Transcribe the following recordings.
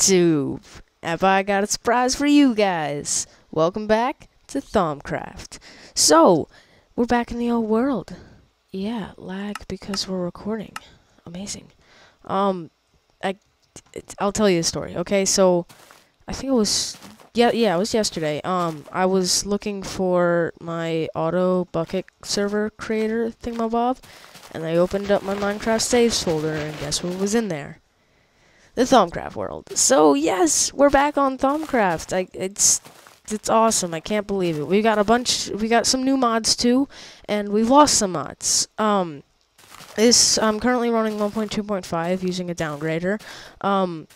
YouTube? Have I got a surprise for you guys? Welcome back to Thaumcraft. So, we're back in the old world. Yeah, lag because we're recording. Amazing. Um, I, I'll tell you a story. Okay, so I think it was yeah yeah it was yesterday. Um, I was looking for my auto bucket server creator thingamabob, and I opened up my Minecraft saves folder, and guess what was in there? The Thaumcraft world. So yes, we're back on Thaumcraft. I, it's it's awesome. I can't believe it. We got a bunch. We got some new mods too, and we've lost some mods. Um, this I'm currently running 1.2.5 using a downgrader. Um,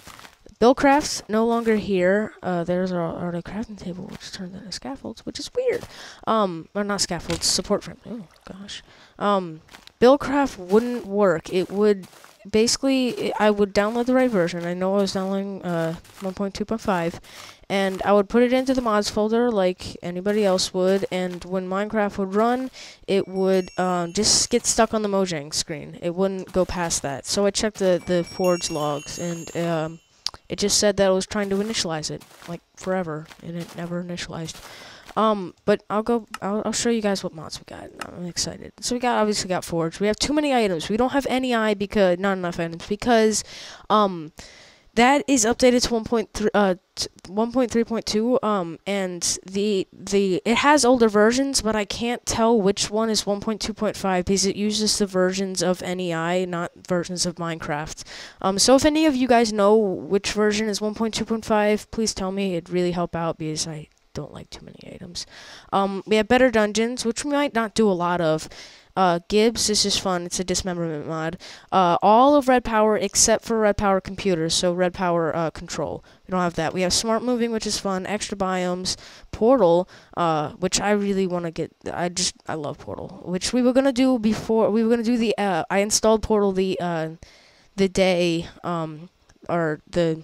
Buildcraft's no longer here. Uh, there's our, crafting table, which turned into scaffolds, which is weird. Um, or not scaffolds, support frame. Oh gosh. Um, Buildcraft wouldn't work. It would basically I would download the right version. I know I was downloading uh, 1.2.5, and I would put it into the mods folder like anybody else would. And when Minecraft would run, it would um, just get stuck on the Mojang screen. It wouldn't go past that. So I checked the the Forge logs, and um, it just said that it was trying to initialize it like forever, and it never initialized. Um, but I'll go. I'll, I'll show you guys what mods we got. I'm excited. So we got obviously got Forge. We have too many items. We don't have NEI because not enough items because, um, that is updated to 1.3 uh 1.3.2 um and the the it has older versions but I can't tell which one is 1.2.5 because it uses the versions of NEI not versions of Minecraft um so if any of you guys know which version is 1.2.5 please tell me it'd really help out because I don't like too many items. Um, we have better dungeons, which we might not do a lot of. Uh, Gibbs, this is fun. It's a dismemberment mod. Uh, all of Red Power except for Red Power computers, so Red Power uh, control. We don't have that. We have Smart Moving, which is fun. Extra biomes. Portal, uh, which I really want to get. I just I love Portal, which we were gonna do before. We were gonna do the. Uh, I installed Portal the uh, the day um or the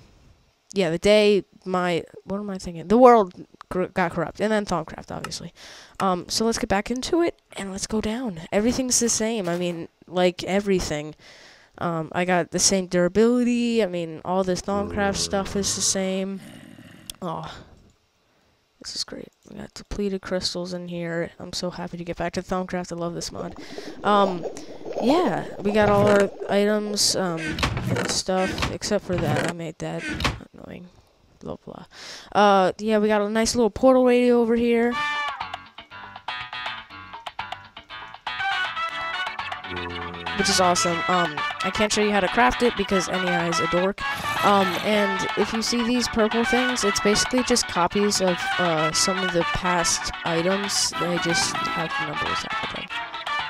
yeah the day my what am I thinking? The world got corrupt, and then Thaumcraft, obviously. Um, so let's get back into it, and let's go down. Everything's the same. I mean, like everything. Um, I got the same durability. I mean, all this Thaumcraft stuff is the same. Oh, this is great. We got depleted crystals in here. I'm so happy to get back to Thaumcraft. I love this mod. Um, yeah, we got all our items, um, and stuff, except for that. I made that annoying blah blah. Uh, yeah, we got a nice little portal radio over here. Which is awesome. Um, I can't show you how to craft it because NEI is a dork. Um, and if you see these purple things, it's basically just copies of uh, some of the past items. They just have numbers after them.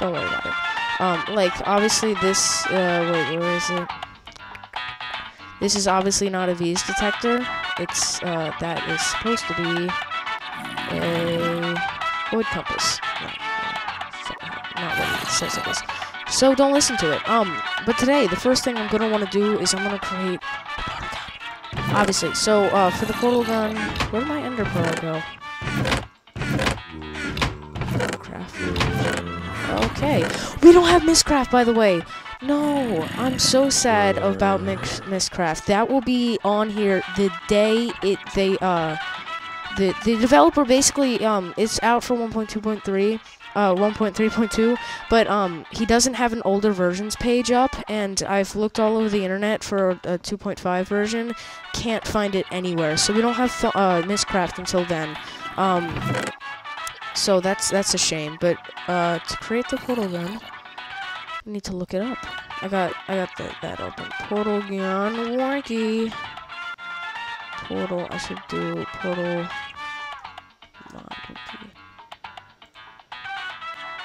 Don't worry about it. Um, like, obviously this, uh, wait, where is it? This is obviously not a vis detector. It's, uh, that is supposed to be a void compass. No, not what it says it is. So don't listen to it. Um, but today, the first thing I'm gonna want to do is I'm gonna create a portal gun. Obviously. So, uh, for the portal gun, where did my ender pearl go? Craft. Okay. We don't have Mystcraft, by the way. No, I'm so sad about Mix Mystcraft. That will be on here the day it they uh the the developer basically um it's out for 1.2.3 uh 1.3.2 but um he doesn't have an older versions page up and I've looked all over the internet for a 2.5 version can't find it anywhere so we don't have uh Mystcraft until then um so that's that's a shame but uh to create the portal gun I need to look it up. I got I got the, that open. Portal Gun Warky. Portal. I should do Portal.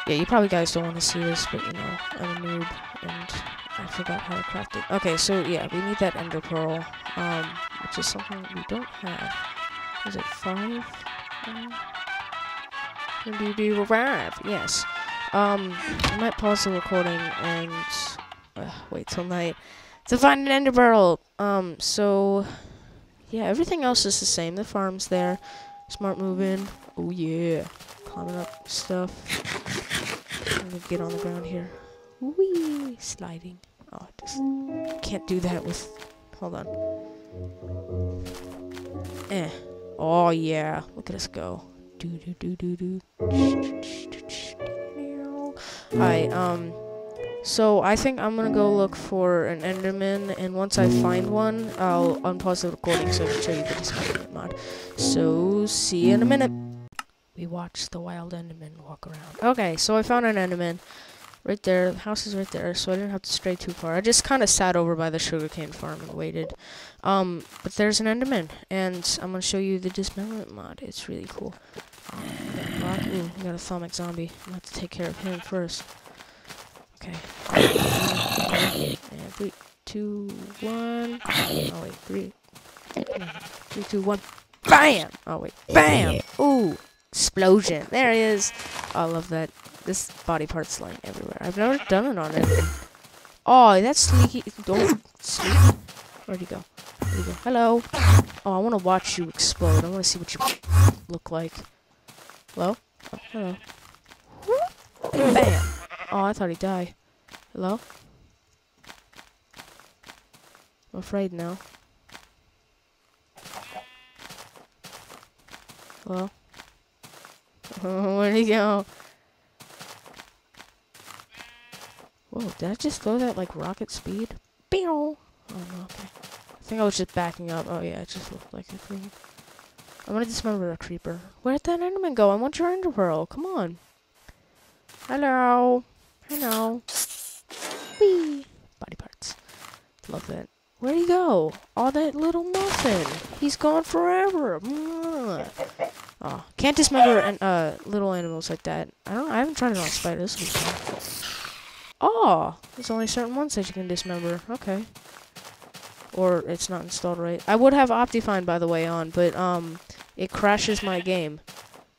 Yeah, you probably guys don't want to see this, but you know, I'm a noob and I forgot how to craft it. Okay, so yeah, we need that Ender Pearl, um, which is something we don't have. Is it five? Do do five? Yes. Um, I might pause the recording and uh, wait till night to find an ender pearl. Um, so yeah, everything else is the same. The farm's there. Smart moving. Oh yeah, climbing up stuff. I'm gonna get on the ground here. Wee, sliding. Oh, just can't do that with. Hold on. Eh. Oh yeah. Look at us go. Do do do do do. Alright, um so I think I'm gonna go look for an Enderman and once I find one, I'll unpause the recording so I can show you the discovery mod. So see you in a minute. We watched the wild Enderman walk around. Okay, so I found an Enderman. Right there, the house is right there, so I didn't have to stray too far. I just kind of sat over by the sugarcane farm and waited. Um, but there's an Enderman, and I'm gonna show you the dismemberment mod. It's really cool. Ooh, we got a Thaumic zombie. I'm gonna have to take care of him first. Okay. And three, two, one. Oh wait, three, three, two, one. Bam! Oh wait, bam! Ooh, explosion. There he is. Oh, I love that. This body part's lying everywhere. I've never done it on it. Oh, that's sneaky. Don't sneak. Where'd he go? Where'd he go? Hello. Oh, I want to watch you explode. I want to see what you look like. Hello? Oh, hello. Bam. Oh, I thought he'd die. Hello? I'm afraid now. Hello? Where'd he go? Whoa, did I just throw that like rocket speed? Pew! Oh no, okay. I think I was just backing up. Oh yeah, it just looked like a thing. I'm gonna dismember a creeper. Where'd that enderman go? I want your ender pearl. Come on. Hello. Hello. Whee! Body parts. Love that. Where'd he go? All that little muffin. He's gone forever. Oh, can't dismember an, uh, little animals like that. I don't. I haven't tried it on spiders. Oh, there's only certain ones that you can dismember. Okay. Or it's not installed right. I would have Optifine, by the way, on, but um, it crashes my game.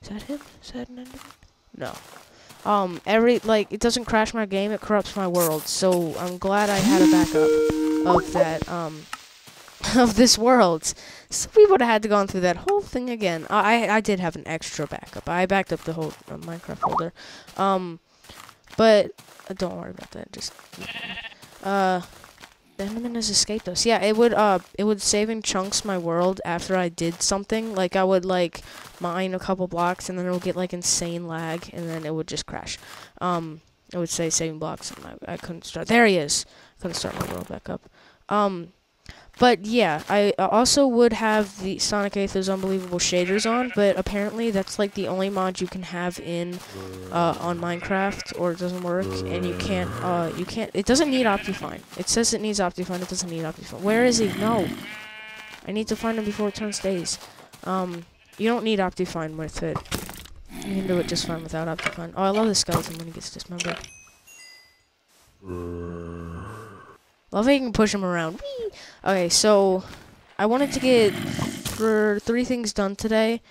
Is that him? Is that an Enderman? No. Um, every like it doesn't crash my game, it corrupts my world. So I'm glad I had a backup of that um of this world. So we would have had to gone through that whole thing again. I I did have an extra backup. I backed up the whole uh, Minecraft folder. Um, but uh, don't worry about that. Just uh, Enderman has escaped us. Yeah, it would uh it would save in chunks my world after I did something. Like I would like mine a couple blocks and then it would get like insane lag and then it would just crash. Um, it would say saving blocks and I, I couldn't start. There he is. couldn't start my world back up. Um, but yeah, I also would have the Sonic Aether's Unbelievable Shaders on, but apparently that's like the only mod you can have in uh, on Minecraft, or it doesn't work, and you can't, uh, you can't, it doesn't need Optifine. It says it needs Optifine, it doesn't need Optifine. Where is he? No. I need to find him before it turns days. Um, you don't need Optifine with it. You can do it just fine without Optifine. Oh, I love the skeleton when he gets dismembered. Love how you can push him around. Whee! Okay, so I wanted to get for three things done today.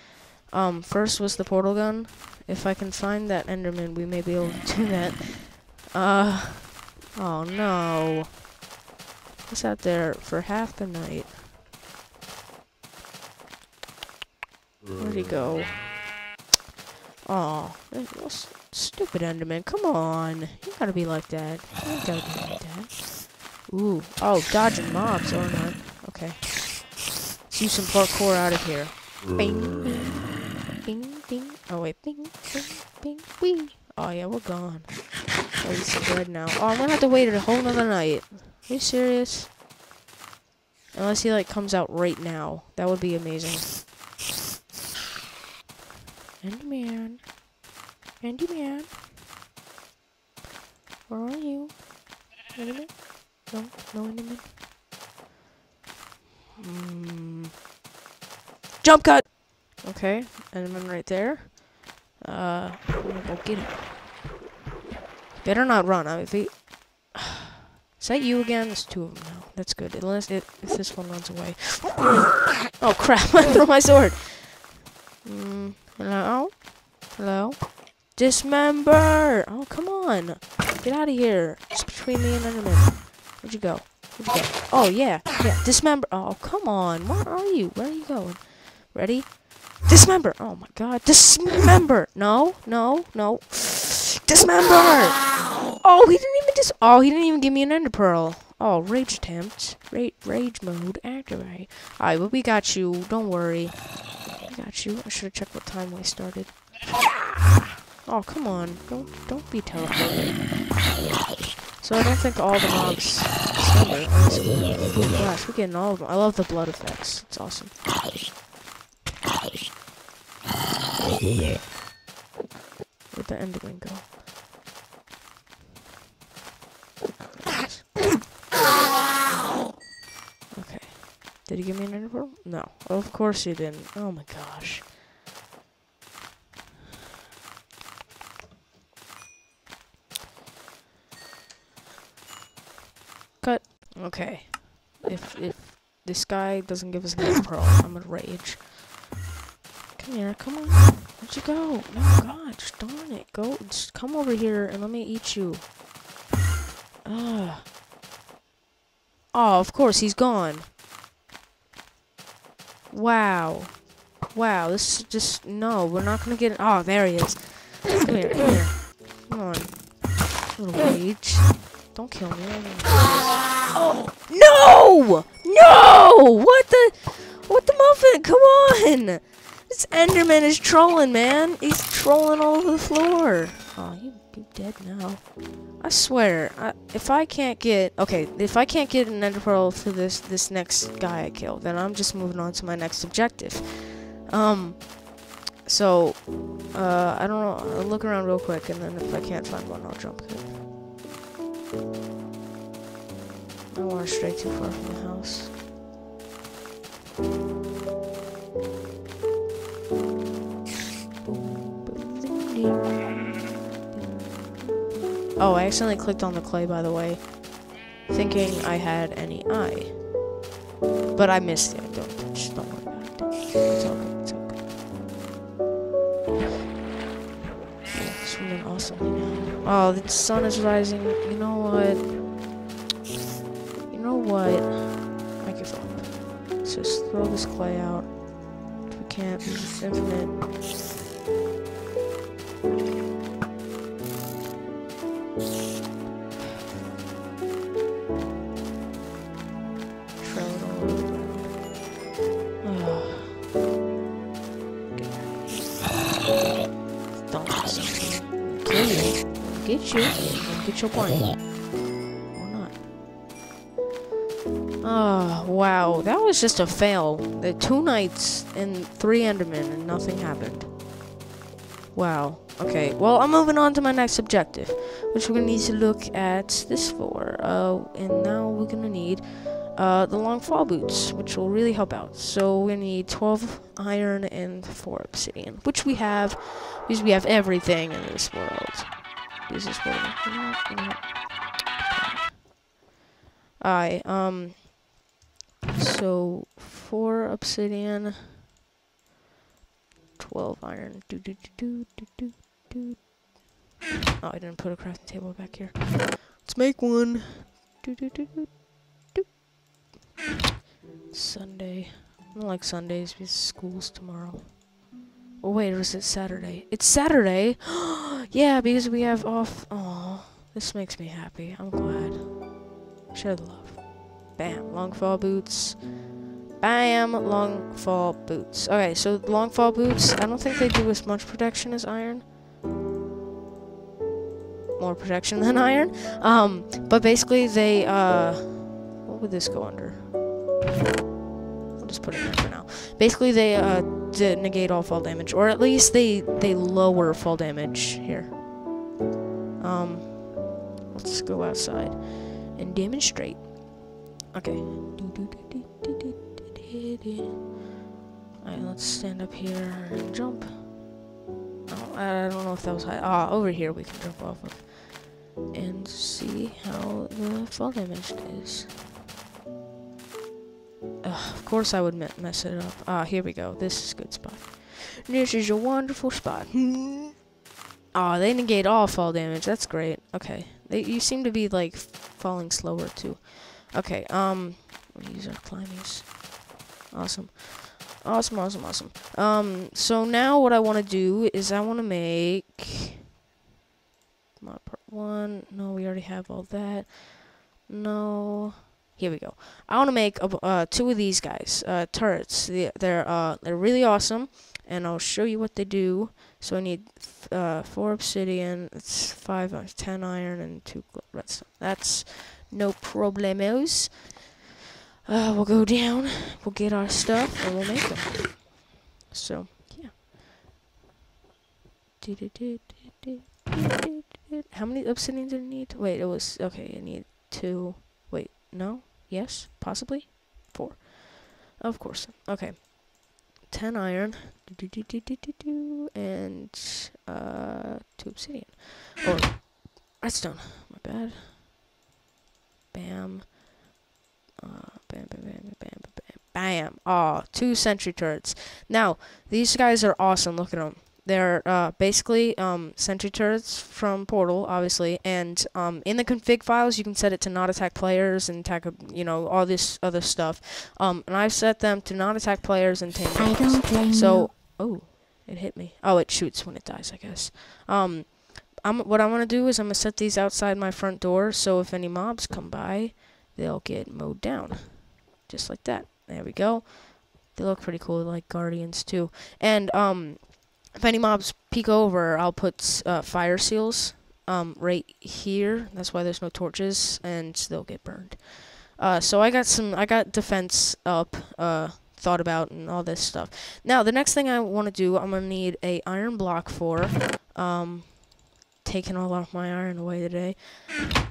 Um, first was the portal gun. If I can find that Enderman, we may be able to do that. Uh, oh no. It's out there for half the night. Where'd he go? Oh, stupid Enderman. Come on. You gotta be like that. You gotta be like that. Ooh. Oh, dodging mobs or not. Okay. Let's use some parkour out of here. Bing, bing, bing, bing. Oh, wait. Bing, bing, bing, wee. Oh, yeah, we're gone. Oh, he's dead now. Oh, I'm gonna have to wait a whole nother night. Are you serious? Unless he, like, comes out right now. That would be amazing. Enderman. Enderman. Where are you? Enderman? No, no enemy. Mm. Jump cut! Okay, enemy right there. Uh, I'm gonna go get him. Better not run. I if he... Is that you again? There's two of them now. That's good. Unless it, if this one runs away. oh crap! I threw my sword. Mm, hello? Hello? Dismember! Oh, come on. Get out of here. It's between me and Enderman. Where'd you go? Where'd you go? Oh, yeah. Yeah. Dismember. Oh, come on. Where are you? Where are you going? Ready? Dismember. Oh, my God. Dismember. No. No. No. Dismember. Oh, he didn't even dis- Oh, he didn't even give me an ender pearl. Oh, rage attempt. Ra rage mode activate. Alright, but we got you. Don't worry. We got you. I should have checked what time we started. Oh, come on. Don't don't be terrified. So I don't think all the mobs slumber. Oh gosh, we're getting all of them. I love the blood effects. It's awesome. Where'd the Enderman go? Okay. Did he give me an ender? No. Of course he didn't. Oh my gosh. Cut. Okay. If if this guy doesn't give us an ender pearl, I'm gonna rage. Come here, come on. Where'd you go? No, God, just darn it. Go, just come over here and let me eat you. Ah. Oh, of course, he's gone. Wow. Wow, this is just, no, we're not gonna get, it oh, there he is. Come here, come here. Come on. Little rage. Don't kill me. Oh, no! No! What the, what the muffin? Come on! This Enderman is trolling, man. He's trolling all over the floor. Oh, you, you dead now. I swear, I, if I can't get okay, if I can't get an ender pearl for this this next guy I kill, then I'm just moving on to my next objective. Um, so uh, I don't know. I'll look around real quick, and then if I can't find one, I'll jump it. I don't want to stray too far from the house. Oh, I accidentally clicked on the clay, by the way, thinking I had NEI. But I missed it. Don't, just don't worry about it. It's good. It's. Yeah, swimming awesomely now. Oh, the sun is rising. You know what? You know what? I give up. Let's just throw this clay out. We can't, it's infinite. Get you. Get your point. Or not. Oh, wow. That was just a fail. The two knights and three Endermen and nothing happened. Wow. Okay, well, I'm moving on to my next objective, which we're gonna need to look at this for. Uh, and now we're gonna need uh, the long fall boots, which will really help out. So we're need 12 iron and 4 obsidian, which we have, because we have everything in this world. This is what? Alright, um, so 4 obsidian, 12 iron, do do do do do do. Oh, I didn't put a crafting table back here. Let's make one. Do do do do do. Sunday. I don't like Sundays because school's tomorrow. Oh wait, is it Saturday? It's Saturday. yeah, because we have off. Oh, this makes me happy. I'm glad. Share the love. Bam, long fall boots. Bam, long fall boots. Okay, so long fall boots. I don't think they do as much protection as iron. More protection than iron. Um, but basically they uh, what would this go under? I'll just put it in for now. Basically, they uh, d- negate all fall damage, or at least they they lower fall damage here. Um, let's go outside and demonstrate. Okay. Alright, let's stand up here and jump. Oh, I don't know if that was high. Ah, over here we can jump off of. And see how the fall damage is. Ugh, of course I would me mess it up. Ah, here we go. This is a good spot. This is a wonderful spot. Ah, they negate all fall damage. That's great. Okay. They, you seem to be, like, falling slower, too. Okay, um, we use our climbies. Awesome. Awesome, awesome, awesome. Um, so now what I want to do is I want to make mod part one. No, we already have all that. No. Here we go. I want to make uh, two of these guys, uh, turrets. They're uh, they're really awesome, and I'll show you what they do. So I need uh, four obsidian, it's five, uh, ten iron, and two redstone. That's no problemos. Uh, we'll go down, we'll get our stuff, and we'll make them. So, yeah. How many obsidian did I need? Wait, it was, okay, I need two, wait, no? Yes? Possibly? Four. Of course. Okay. 10 iron. And, uh, 2 obsidian. Or, redstone. My bad. Bam. Uh, bam, bam, bam, bam, bam, bam. Bam. Aw, oh, two sentry turrets. Now, these guys are awesome. Look at them. They're uh, basically um, sentry turrets from Portal, obviously, and um, in the config files you can set it to not attack players and attack, you know, all this other stuff. Um, and I've set them to not attack players and tame I don't blame So, oh, it hit me. Oh, it shoots when it dies, I guess. Um, I'm what I'm gonna do is I'm gonna set these outside my front door, so if any mobs come by, they'll get mowed down, just like that. There we go. They look pretty cool, like guardians too. And um, if any mobs peek over, I'll put uh, fire seals um, right here. That's why there's no torches, and they'll get burned. Uh, so I got some, I got defense up, uh, thought about, and all this stuff. Now, the next thing I want to do, I'm going to need a iron block for, um, taking all of my iron away today.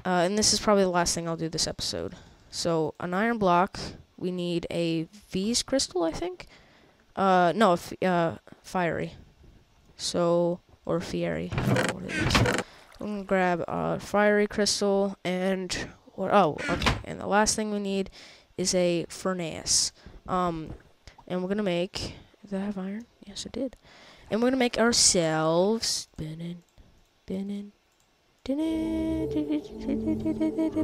Uh, and this is probably the last thing I'll do this episode. So, an iron block, we need a vis crystal, I think? Uh, no, uh, fiery. So, or is. I'm gonna grab a fiery crystal and? Oh, okay. And the last thing we need is a furnace. Um, and we're gonna make. Did I have iron? Yes, I did. And we're gonna make ourselves.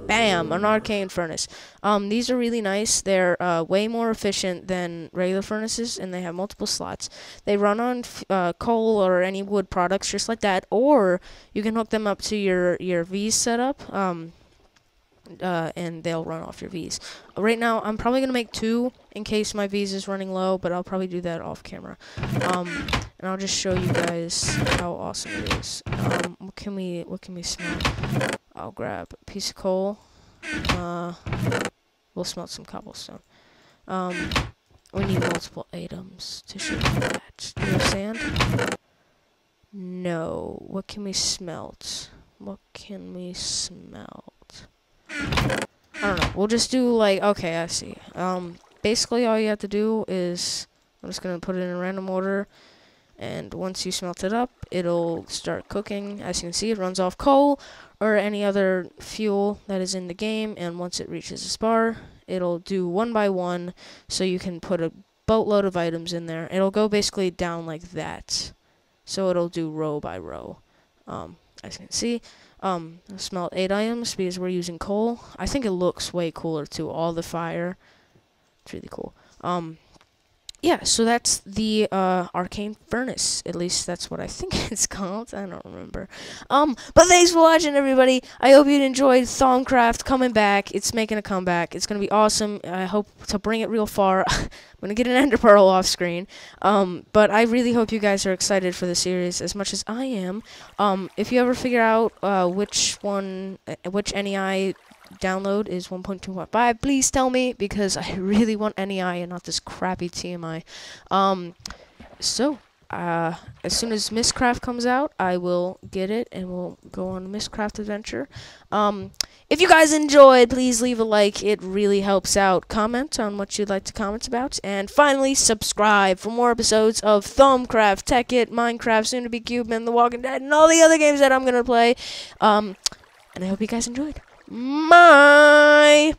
Bam! An arcane furnace. Um, these are really nice. They're uh, way more efficient than regular furnaces, and they have multiple slots. They run on uh, coal or any wood products, just like that. Or you can hook them up to your your vis setup. Um, uh, and they'll run off your vis. Right now, I'm probably going to make two in case my vis is running low, but I'll probably do that off camera. Um, and I'll just show you guys how awesome it is. Um, what can we, what can we smell? I'll grab a piece of coal. Uh, we'll smelt some cobblestone. Um, we need multiple items to show you that. Do you have sand? No. What can we smelt? What can we smelt? I don't know. We'll just do like, okay, I see. Um, basically all you have to do is, I'm just going to put it in random order and once you smelt it up, it'll start cooking. As you can see, it runs off coal or any other fuel that is in the game, and once it reaches a spar, it'll do one by one, so you can put a boatload of items in there. It'll go basically down like that, so it'll do row by row. Um, as you can see, um, smelt eight items because we're using coal. I think it looks way cooler too. All the fire, it's really cool. Um, yeah, so that's the uh, arcane furnace. At least that's what I think it's called. I don't remember. Um, but thanks for watching, everybody. I hope you enjoyed Thaumcraft coming back. It's making a comeback. It's gonna be awesome. I hope to bring it real far. I'm gonna get an Ender Pearl off screen. Um, but I really hope you guys are excited for the series as much as I am. Um, if you ever figure out uh, which one, uh, which NEI download is 1.2.5, please tell me because I really want NEI and not this crappy TMI. Um, so, uh, as soon as Mystcraft comes out, I will get it and we'll go on a Mystcraft adventure. Um, if you guys enjoyed, please leave a like. It really helps out. Comment on what you'd like to comment about. And finally, subscribe for more episodes of Thaumcraft, Tech It, Minecraft, Soon to Be Cube, Cubeman, The Walking Dead, and all the other games that I'm going to play. Um, and I hope you guys enjoyed. My.